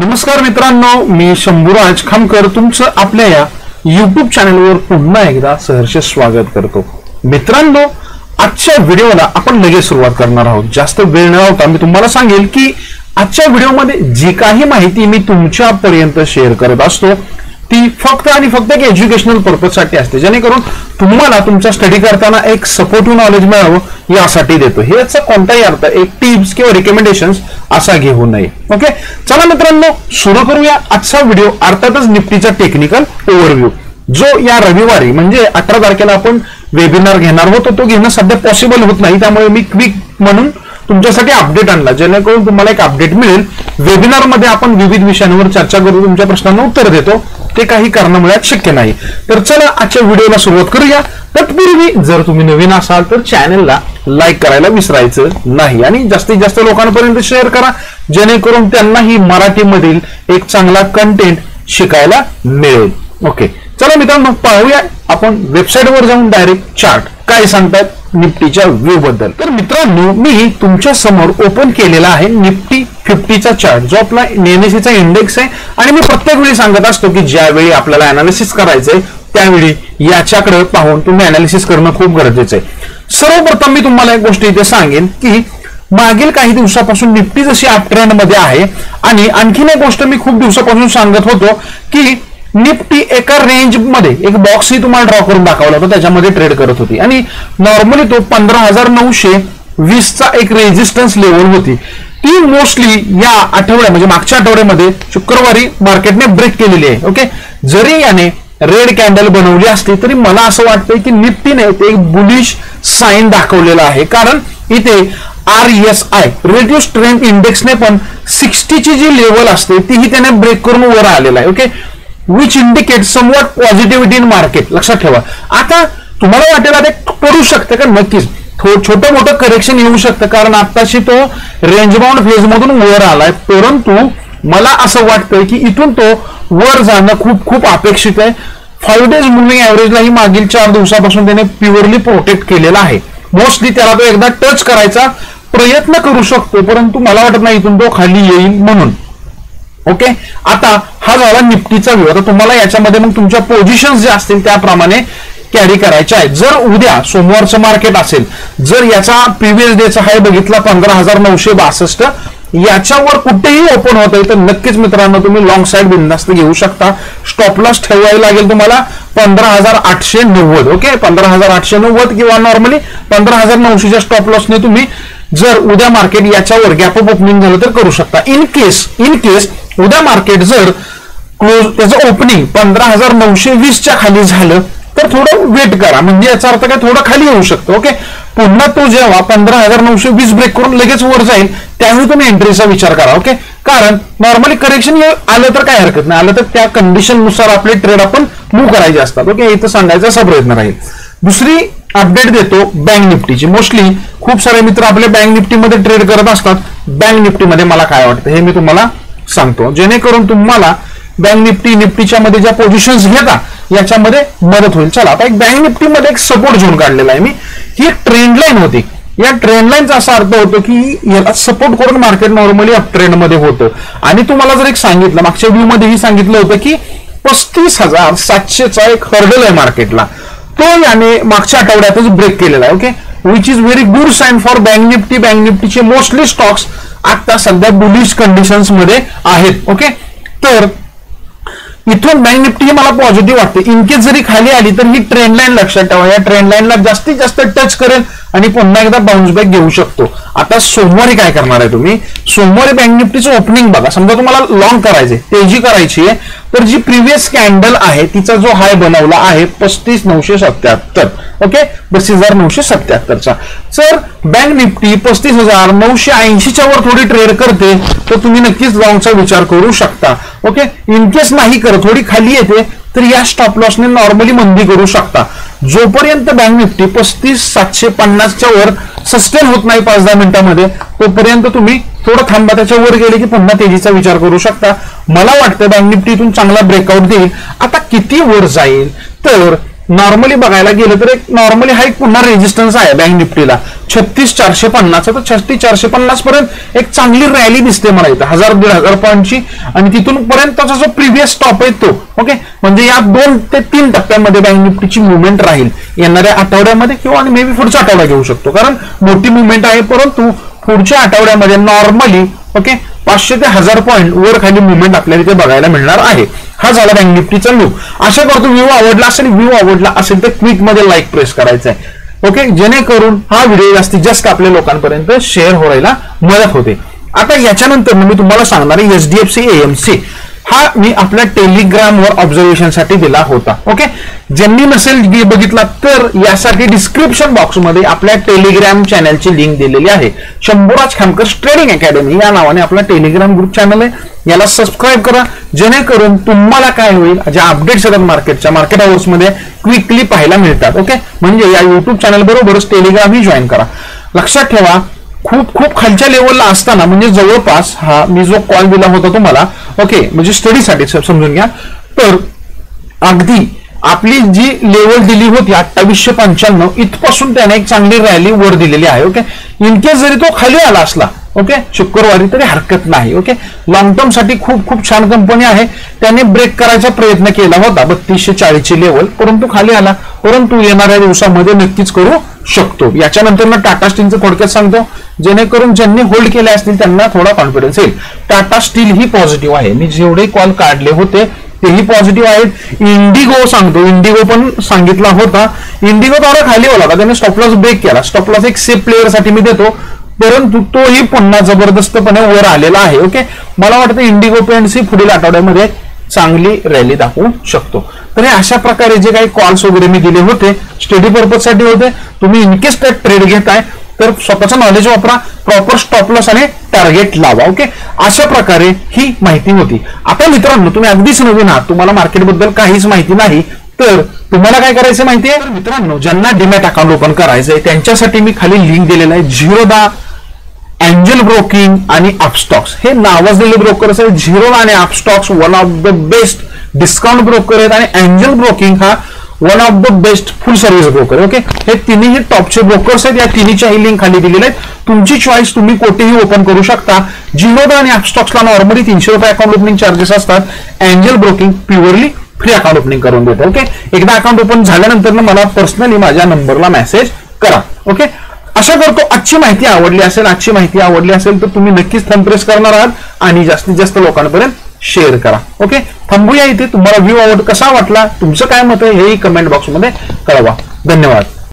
नमस्कार मित्रांनो मी शंभूराज खामकर. तुमचं आपल्या या युट्यूब चॅनलवर पुन्हा एकदा सहर्ष स्वागत करतो. मित्रांनो आजच्या व्हिडिओला आपण लगेच सुरुवात करणार आहोत. जास्त वेळ न होता मी तुम्हाला सांगेल की आजच्या व्हिडिओमध्ये जी काही माहिती मी तुमच्यापर्यंत शेअर करत असतो ती फक्त आणि फक्त एक एज्युकेशनल पर्पजसाठी असते. जेणेकरून तुम्हाला तुमचा स्टडी करताना एक सपोर्टिव्ह नॉलेज मिळावं यासाठी देतो. हे याचा कोणताही अर्थ एक टिप्स किंवा रिकमेंडेशन असा घेऊ नये. ओके चला मित्रांनो सुरू करूया आजचा व्हिडिओ अर्थातच निफ्टीचा टेक्निकल ओव्हरव्ह्यू जो या रविवारी म्हणजे अठरा तारखेला आपण वेबिनार घेणार होतो तो घेणं सध्या पॉसिबल होत नाही. त्यामुळे मी क्विक म्हणून तुमच्यासाठी अपडेट आणला. जेणेकरून तुम्हाला एक अपडेट मिळेल. वेबिनारमध्ये आपण विविध विषयांवर चर्चा करू तुमच्या प्रश्नांना उत्तर देतो. ते काही कारणामुळे शक्य नाही. तर चला आजच्या व्हिडिओला सुरुवात करूया. तत्पूर्वी जर तुम्ही नवीन असाल तर चॅनेलला लाईक करायला विसरायचं नाही. आणि जास्तीत जास्त लोकांपर्यंत शेअर करा. जेणेकरून त्यांनाही मराठीमधील एक चांगला कंटेंट शिकायला मिळेल. ओके चला मित्रांनो पाहूया. आपण वेबसाईटवर जाऊन डायरेक्ट चार्ट काय सांगतात निफ्टीच्या व्ह्यू बद्दल. तर मित्रांनो मी तुमच्यासमोर ओपन केलेला आहे निफ्टी फिफ्टीचा चार्ट जो आपला एनएससीचा इंडेक्स आहे. आणि मी प्रत्येक वेळी सांगत असतो की ज्यावेळी आपल्याला अनालिसिस करायचंय त्यावेळी याच्याकडे पाहून तुम्ही अनालिसिस करणं खूप गरजेचं आहे. सर्वप्रथम मी तुम्हाला एक गोष्ट इथे सांगेन की मागील काही दिवसापासून निफ्टी जशी अपट्रेंडमध्ये आहे आणि आणखीन एक गोष्ट मी खूप दिवसापासून सांगत होतो की निफ्टी एका रेंजमध्ये एक बॉक्स ही तुम्हाला ड्रॉ करून दाखवला होता त्याच्यामध्ये ट्रेड करत होती. आणि नॉर्मली तो पंधरा हजार नऊशे वीसचा एक रेजिस्टन्स लेवल होती. ती मोस्टली या आठवड्या म्हणजे मागच्या आठवड्यामध्ये शुक्रवारी मार्केटने ब्रेक केलेली आहे ओके जरी याने रेड कॅन्डल बनवली असली तरी मला असं वाटतंय की निफ्टीने एक बुलिश साईन दाखवलेला आहे. कारण इथे R S I radio strength इंडेक्सने पण सिक्स्टीची जी लेवल असते तीही त्याने ब्रेक करून वर आलेला आहे okay which indicate somewhat positivity in market लक्षात ठेवा. आता तुम्हाला वाटेल आता पडू शकतं का? नक्कीच. छोटं मोठं करेक्शन येऊ शकतं. कारण आताशी तो रेंज बाउंड फेज मधून वर आलाय. परंतु मला असं वाटतंय की इथून तो वर जाणं खूप खूप अपेक्षित आहे. फाईव्ह डेज मुव्हिंग ऍव्हरेजलाही मागील चार दिवसापासून त्याने प्युअरली प्रोटेक्ट केलेला आहे. मोस्टली त्याला तो एकदा टच करायचा प्रयत्न करू शकतो. परंतु मला वाटत नाही इथून तो खाली येईल म्हणून. ओके? आता हा झाला निफ्टीचा व्यू आता तुम्हाला याच्यामध्ये मग तुमच्या पोझिशन जे असतील त्याप्रमाणे कॅरी करायचे आहेत. जर उद्या सोमवारचं मार्केट असेल जर याचा प्रिव्हियस डेचा हाय बघितला पंधरा हजार नऊशे बासष्ट याच्यावर कुठेही ओपन होत आहे तर नक्कीच मित्रांनो तुम्ही लॉंग साईड बिंदास्त घेऊ शकता. स्टॉप लॉस ठेवावी लागेल तुम्हाला पंधरा हजार आठशे नव्वद ओके? पंधरा हजार आठशे नव्वद किंवा नॉर्मली पंधरा हजार नऊशेच्या स्टॉप लॉसने तुम्ही जर उद्या मार्केट याच्यावर गॅप ऑफ ओपनिंग झालं तर करू शकता. इन केस इन केस उद्या मार्केट जर क्लोज त्याचं ओपनिंग पंधरा हजार नऊशे वीसच्या खाली झालं तर थोडं वेट करा. म्हणजे याचा अर्थ काय? थोडं खाली येऊ शकतो ओके पुन्हा तो जेव्हा पंधरा हजार नऊशे वीस ब्रेक करून लगेच वर जाईल त्यावेळी तुम्ही एंट्रीचा विचार करा ओके कारण नॉर्मली करेक्शन आलं तर काय हरकत नाही. आलं तर त्या कंडिशननुसार आपले ट्रेड आपण मूव्ह करायचे असतात ओके इथं सांगायचा असा प्रयत्न राहील. दुसरी अपडेट देतो बँक निफ्टीची. मोस्टली खूप सारे मित्र आपले बँक निफ्टीमध्ये ट्रेड करत असतात. बँक निफ्टीमध्ये मला काय वाटतं हे मी तुम्हाला सांगतो. जेणेकरून तुम्हाला बँक निफ्टी निफ्टीच्या मध्ये ज्या पोझिशन्स घेता याच्यामध्ये मदत होईल. चला आता एक बँक निफ्टीमध्ये एक सपोर्ट झोन काढलेला आहे मी. ही एक ट्रेंड लाईन होती. या ट्रेंड लाईनचा असा अर्थ होतो की याला सपोर्ट करून मार्केट नॉर्मली अप ट्रेंडमध्ये होतं. आणि तुम्हाला जर एक सांगितलं मागच्या व्ह्यू मध्येही सांगितलं होतं की पस्तीस हजार सातशेचा एक हर्डल आहे मार्केटला तो याने मागच्या आठवड्यातच ब्रेक केलेला आहे okay which is very good sign for bank nifty bank निफ्टीचे mostly stocks आता सध्या बुलिश कंडिशन्समध्ये आहेत ओके तर इथून बँक निफ्टी ही मला पॉझिटिव्ह वाटते. इनकेस जरी खाली आली तर ही ट्रेंड लाईन लक्षात ठेवा. या ट्रेंड लाईनला जास्तीत जास्त टच करेल आणि पुन्हा एकदा बाउन्स बॅक घेऊ शकतो. आता सोमवारी काय करणार आहे तुम्ही? सोमवारी बँक निफ्टीचं ओपनिंग बघा. समजा तुम्हाला लॉंग करायचे तेजी करायची आहे तर जी प्रिव्हियस कॅन्डल आहे तिचा जो हाय बनवला आहे पस्तीस नऊशे सत्याहत्तर. ओके? पस्तीस हजार नऊशे सत्याहत्तरचा. सर बँक निफ्टी पस्तीस हजार नऊशे ऐंशीच्या वर थोडी ट्रेड करते तर तुम्ही नक्कीच लॉंगचा विचार करू शकता. ओके? इनकेस नाही करत थोडी खाली येते तर या स्टॉप लॉसने नॉर्मली मंदी करू शकता. जोपर्यंत बँक निफ्टी पस्तीस सातशे पन्नासच्या वर सस्टेन होत नाही पाच दहा मिनिटांमध्ये तोपर्यंत तुम्ही थोडं थांबा त्याच्या वर गेले की पुन्हा तेजीचा विचार करू शकता. मला वाटतं बँक निफ्टीतून चांगला ब्रेकआउट देईल. आता किती वर जाईल? तर नॉर्मली बघायला गेलं तर एक नॉर्मली हा एक पुन्हा रेजिस्टन्स आहे बँक निफ्टीला. छत्तीस चारशे पन्नास तर छत्तीस चारशे पन्नास पर्यंत एक चांगली रॅली दिसते मला इथं. हजार दीड हजार पॉईंटची. आणि तिथून पर्यंत त्याचा जो प्रिव्हियस स्टॉप आहे तो ओके म्हणजे या दोन ते तीन टप्प्यामध्ये बँक निफ्टीची मुवमेंट राहील. येणाऱ्या आठवड्यामध्ये किंवा आणि मे बी पुढचा आठवडा घेऊ शकतो. कारण मोठी मुवमेंट आहे परंतु पुढच्या आठवड्यामध्ये नॉर्मली ओके पाचशे ते हजार पॉईंट वर खाली मुवमेंट आपल्याला इथे बघायला मिळणार आहे. हा झाला बँक निफ्टीचा व्ह्यू आशा करतो व्ह्यू आवडला असेल व्ह्यू आवडला असेल तर क्विकमध्ये लाईक प्रेस करायचा आहे ओके जेणेकरून हा व्हिडिओ जास्तीत जास्त आपल्या लोकांपर्यंत शेअर होयला मदत होते. आता याच्यानंतर मी तुम्हाला सांगणार आहे एचडीएफसी एएमसी हा मी आपल्या टेलिग्रामवर ऑब्झर्वेशनसाठी दिला होता. ओके ज्यांनी नसेल बघितला तर यासाठी डिस्क्रिप्शन बॉक्समध्ये आपल्या टेलिग्राम चॅनलची लिंक दिलेली आहे. शंभूराज खामकर ट्रेडिंग अकॅडमी या नावाने आपला टेलिग्राम ग्रुप चॅनल आहे. याला सबस्क्राईब करा. जेणेकरून तुम्हाला काय होईल? ज्या अपडेट्स येतात मार्केटच्या मार्केट आवर्समध्ये क्विकली पाहायला मिळतात. ओके म्हणजे या युट्यूब चॅनल बरोबरच टेलिग्रामही जॉईन करा. लक्षात ठेवा खूप खूप खालच्या लेवलला असताना म्हणजे जवळपास हा मी जो कॉल दिला होता तुम्हाला ओके म्हणजे स्टडीसाठी समजून घ्या. तर अगदी आपली जी लेवल दिली होती अठ्ठावीसशे पंच्याण्णव इथपासून त्याने एक चांगली रॅली वर दिलेली आहे ओके इनकेस जरी तो खाली आला असला ओके शुक्रवारी तरी हरकत नाही ओके लॉंग टर्मसाठी खूप खूप छान कंपनी आहे. त्याने ब्रेक करायचा प्रयत्न केला होता बत्तीसशे चाळीसची लेवल परंतु खाली आला. परंतु येणाऱ्या दिवसामध्ये नक्कीच करू शकतो. याच्यानंतर ना टाटा स्टीलचं थोडक्यात सांगतो. जेणेकरून ज्यांनी होल्ड केले असतील त्यांना थोडा कॉन्फिडन्स येईल. टाटा स्टील ही पॉझिटिव्ह आहे. मी जेवढे कॉल काढले होते तेही पॉझिटिव्ह आहेत. इंडिगो सांगतो. इंडिगो पण सांगितला होता. इंडिगो थोडा खाली होता त्याने स्टॉपलॉस ब्रेक केला. स्टॉपलॉस एक सेफ प्लेअरसाठी मी देतो. परंतु तोही पुन्हा जबरदस्तपणे वर आलेला आहे. ओके मला वाटतं इंडिगो पेंट्स पुढील आठवड्यामध्ये चांगली रॅली दाखवू शकतो. तर हे अशा प्रकारे जे काही कॉल्स वगैरे मी दिले होते स्टडी पर्पजसाठी होते तुम्ही इनकेस त्यात ट्रेड घेताय तर स्वतःचं नॉलेज वापरा प्रॉपर स्टॉप लॉस आणि टार्गेट लावा ओके अशा प्रकारे ही माहिती होती. आता मित्रांनो तुम्ही अगदीच नवीन आहात तुम्हाला मार्केटबद्दल काहीच माहिती नाही तर तुम्हाला काय करायचं माहिती आहे? मित्रांनो ज्यांना डिमॅट अकाउंट ओपन करायचंय त्यांच्यासाठी मी खाली लिंक दिलेला आहे झिरो दा अँजल ब्रोकिंग आणि अपस्टॉक्स हे नावाजलेले ब्रोकर्स आहेत झिरो आणि Upstox one of the best discount broker आहेत आणि अँजल ब्रोकिंग हा one of the best full service broker okay हे तिन्ही टॉपचे ब्रोकर्स आहेत या तिन्हीच्याही लिंक खाली दिलेले आहेत. तुमची चॉईस तुम्ही कोठेही ओपन करू शकता. झिरोदा आणि अपस्टॉक्सला नॉर्मली तीनशे रुपये अकाउंट ओपनिंग चार्जेस असतात. Angel broking purely free account opening करून देतो. ओके एकदा अकाउंट ओपन झाल्यानंतर मला पर्सनली माझ्या नंबरला मेसेज करा. ओके आशा करतो आजची माहिती आवडली असेल आजची माहिती आवडली असेल तर तुम्ही नक्कीच थंप्रेस करणार आहात आणि जास्तीत जास्त लोकांपर्यंत शेअर करा. ओके थांबूया इथे. तुम्हाला व्ह्यू आवड कसा वाटला तुमचं काय मत आहे हेही कमेंट बॉक्समध्ये कळवा. धन्यवाद.